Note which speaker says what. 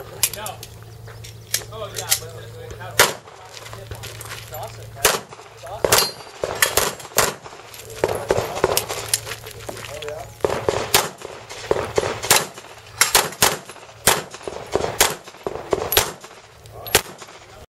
Speaker 1: No. Oh yeah, but it, has a tip on it.
Speaker 2: It's awesome.